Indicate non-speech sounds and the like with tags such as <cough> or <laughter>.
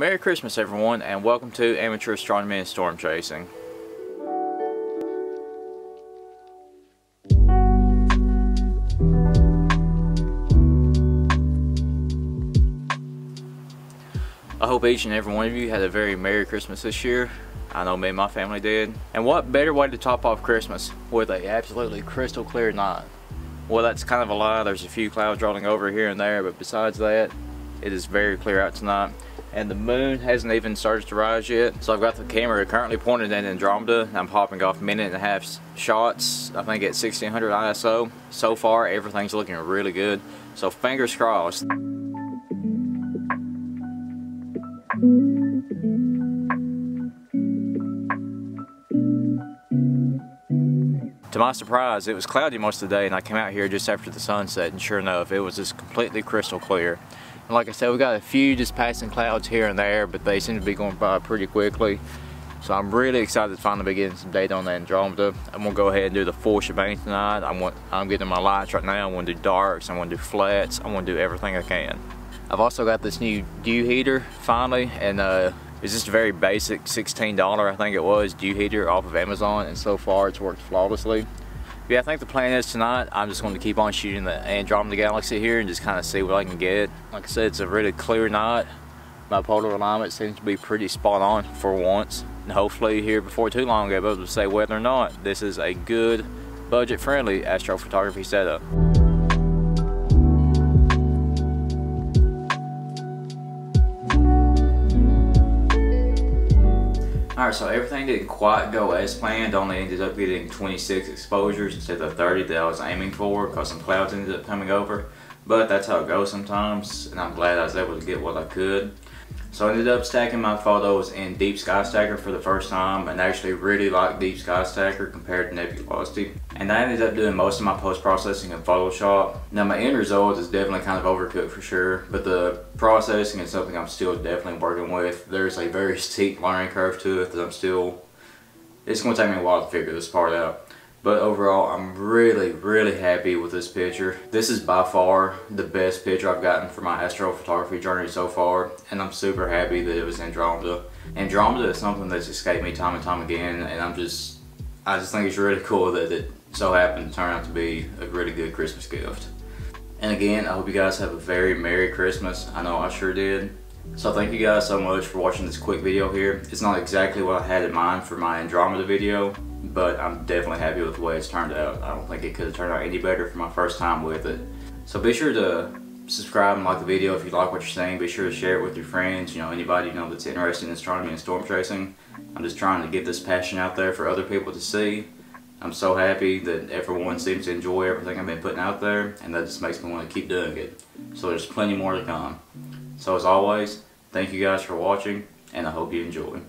Merry Christmas everyone and welcome to Amateur Astronomy and Storm Chasing. I hope each and every one of you had a very Merry Christmas this year. I know me and my family did. And what better way to top off Christmas with a absolutely crystal clear night. Well that's kind of a lie, there's a few clouds rolling over here and there, but besides that, it is very clear out tonight. And the moon hasn't even started to rise yet. So I've got the camera currently pointed at Andromeda. I'm popping off minute and a half shots, I think at 1600 ISO. So far everything's looking really good. So fingers crossed. To my surprise, it was cloudy most of the day and I came out here just after the sunset and sure enough, it was just completely crystal clear. And like I said, we got a few just passing clouds here and there, but they seem to be going by pretty quickly. So I'm really excited to finally be getting some data on the Andromeda. I'm gonna go ahead and do the full shebang tonight. I'm, want, I'm getting my lights right now. I wanna do darks, I wanna do flats, I wanna do everything I can. I've also got this new dew heater finally, and uh, it's just a very basic $16 I think it was dew heater off of Amazon and so far it's worked flawlessly. Yeah, I think the plan is tonight I'm just going to keep on shooting the Andromeda Galaxy here and just kind of see what I can get. Like I said, it's a really clear night. My polar alignment seems to be pretty spot on for once. And hopefully here before too long I'll be able to say whether or not this is a good budget friendly astrophotography setup. Alright, so everything didn't quite go as planned. Only ended up getting 26 exposures instead of 30 that I was aiming for because some clouds ended up coming over. But that's how it goes sometimes, and I'm glad I was able to get what I could. So I ended up stacking my photos in Deep Sky Stacker for the first time and actually really like Deep Sky Stacker compared to Nebulosity. And I ended up doing most of my post-processing in Photoshop. Now my end result is definitely kind of overcooked for sure, but the processing is something I'm still definitely working with. There's a very <laughs> steep learning curve to it that I'm still, it's going to take me a while to figure this part out. But overall, I'm really, really happy with this picture. This is by far the best picture I've gotten for my astrophotography journey so far. And I'm super happy that it was Andromeda. Andromeda is something that's escaped me time and time again. And I'm just, I just think it's really cool that it so happened to turn out to be a really good Christmas gift. And again, I hope you guys have a very Merry Christmas. I know I sure did. So thank you guys so much for watching this quick video here. It's not exactly what I had in mind for my Andromeda video, but I'm definitely happy with the way it's turned out. I don't think it could have turned out any better for my first time with it. So be sure to subscribe and like the video if you like what you're seeing. Be sure to share it with your friends, you know, anybody you know that's interested in astronomy and storm chasing. I'm just trying to get this passion out there for other people to see. I'm so happy that everyone seems to enjoy everything I've been putting out there and that just makes me want to keep doing it. So there's plenty more to come. So as always, thank you guys for watching and I hope you enjoy.